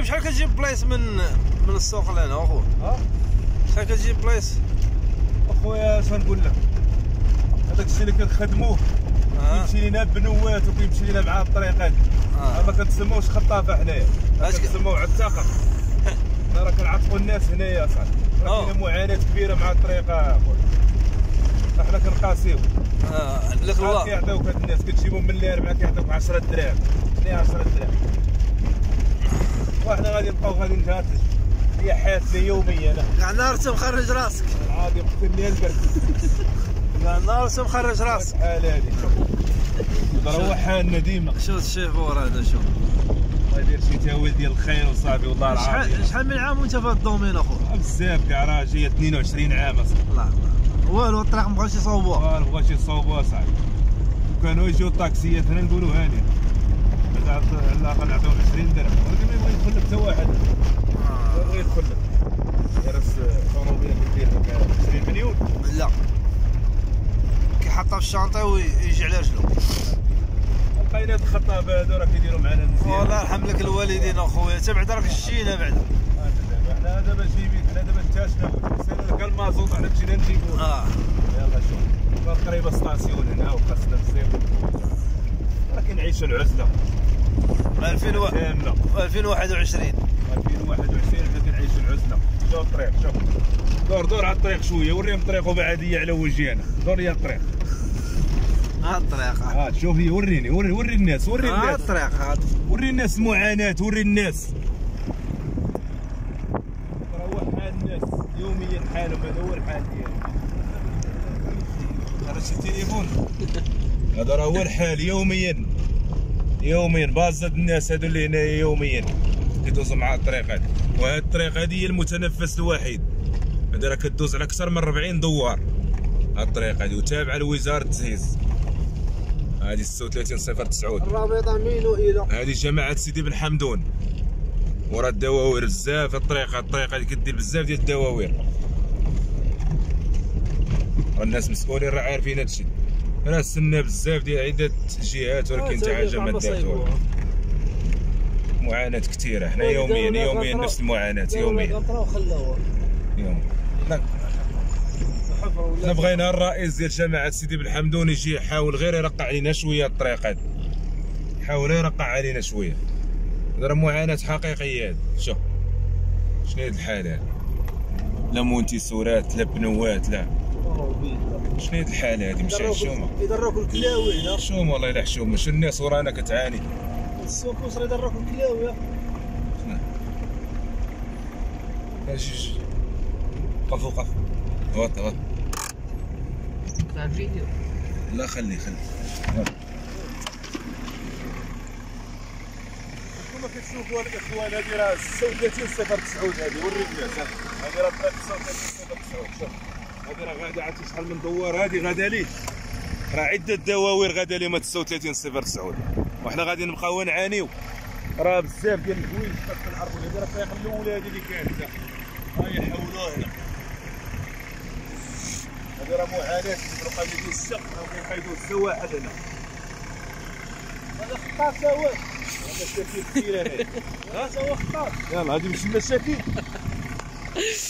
المهم شحال كتجيب بلايص من من السوق لهنا أخو؟ ها؟ شحال كتجيب بلايص أخويا اش غنقول لك؟ هذاك الشيء اللي كنخدموه كيمشي لينا بنوات وكيمشي لينا مع الطريقات آه. ما كنتسموش خطافه حنايا اش ك- كنتسموا عتاقه راه كنعطفوا الناس هنايا صاحبي راه آه. كاينة معاناة كبيرة مع الطريقة أخويا. حنا كنقاسيو. آه لك الله كيعطيوك هاد الناس كتجيبهم من الاربعه كيعطيوك 10 دراهم. شنو 10 دراهم. وحنا غادي نبقاو غادي نتهاتج هي حياتنا يوميا أنا كاع نهار تمخرج راسك. عادي قتل لي البرد كاع نهار تمخرج راسك. الحال هادي شوف. حالنا ديما شوف الشيفور هذا شوف. الله يدير شي تاويل ديال الخير وصافي والله العظيم. شحال من عام وانت في هذا ال domaine اخو بزاف كاع راه جاية 22 عام اصاحبي الله الله والو الطريق مبغاش يصوبوها ما بغاش يصوبوا اصاحبي وكانوا يجيو الطاكسيات هنا نقولوا هاني. بعد على الاقل نعطيهم 20 درهم. ولكن ما يبغي يدخل لك حتى واحد ما يبغي يدخل لك. درس طوموبيل كدير لك. 20 مليون. لا. كيحطها في الشانطه ويجي على رجلو لقينا هاد الخطابه هادو راه كيديروا معنا مزيان. والله يرحم لك الوالدين أخويا. انت بعدا راك شتينا بعدا حنا دابا جايبين حنا دابا انتاجنا سالنا لك المازوط حنا مشينا نجيبوه. آه. يلا شوف. كان قريبه ستاسيون هنا وخاصنا بزاف راه كنعيشوا العزلة. 2001 كامله 2021 2021 حنا كنعيشوا العزلة. شوف الطريق شوف. دور دور على الطريق شوية وريهم الطريق وبعدية على وجهنا. دور يا الطريق. ها الطريق. ها ها شوف هي وريني وري وري الناس وري ها الناس. الطريق هذا. وري الناس المعاناه وري الناس. هو حال الناس. يوميا حالهم هذا هو الحال ديالهم. هذا التليفون هذا راه هو الحال يوميا. يوميا. باز هاد الناس هادو اللي هنا يوميا. كيدوزوا مع الطريق هذا وهاد الطريق هذه هي المتنفس الوحيد. هذا راه كدوز على أكثر من 40 دوار. هاد الطريق هذه وتابعه لوزاره التجهيز هذه 36 صفر 9 الرابطة من والى هذه جماعة سيدي بن حمدون. ورا الدواوير بزاف. الطريقة الطريقة اللي كدير بزاف ديال الدواوير. الناس مسؤولين راه عارفين هادشي. راه سنا بزاف ديال عدة جهات ولكن حتى حاجة ما دارت والو. معاناة كثيرة. حنا يوميا يوميا نفس المعاناة يوميا. يوم. حنا بغينا الرئيس ديال جماعة سيدي بن حمدون يجي يحاول غير يرقع علينا شوية الطريق هذا. حاول يرقع علينا شوية. هذا راه معاناة حقيقية هذا. شوف. شنو هاد الحال هذا لا مونتيسورات لا بنوات لا. شنو هاد الحال هذه مشى حشومة يدركوا الكلاوي ها حشومة والله إلا حشومة. شو الناس ورانا كتعاني؟ السوق وصل يدركوا الكلاوي أجي وقف وقف وقف وقف تاع الفيديو. لا خلي خلي. كما كتشوفوا الإخوان هذه راه 36 صفر 9 هذه وري الناس هذه راه 39 صفر 9 شوف. غادا عرفتي شحال من دوار هذه غادا ليه؟ راه عدة دواوير غادا ليه ما 39 صفر 9 وحنا غادي نبقاو نعانيو. راه بزاف ديال الحوايج خاص نعرفوا هذه راه الطريقة الاولى هذه اللي كانت ها يحولوها هنا. هذه راه معاناة كيديروا قضيه الشق أو كيحيدوا السواحل هنا. هذا هو هذا مشاكل كثيره هذه هذا هو خطاف. يلا هذه مش المشاكل.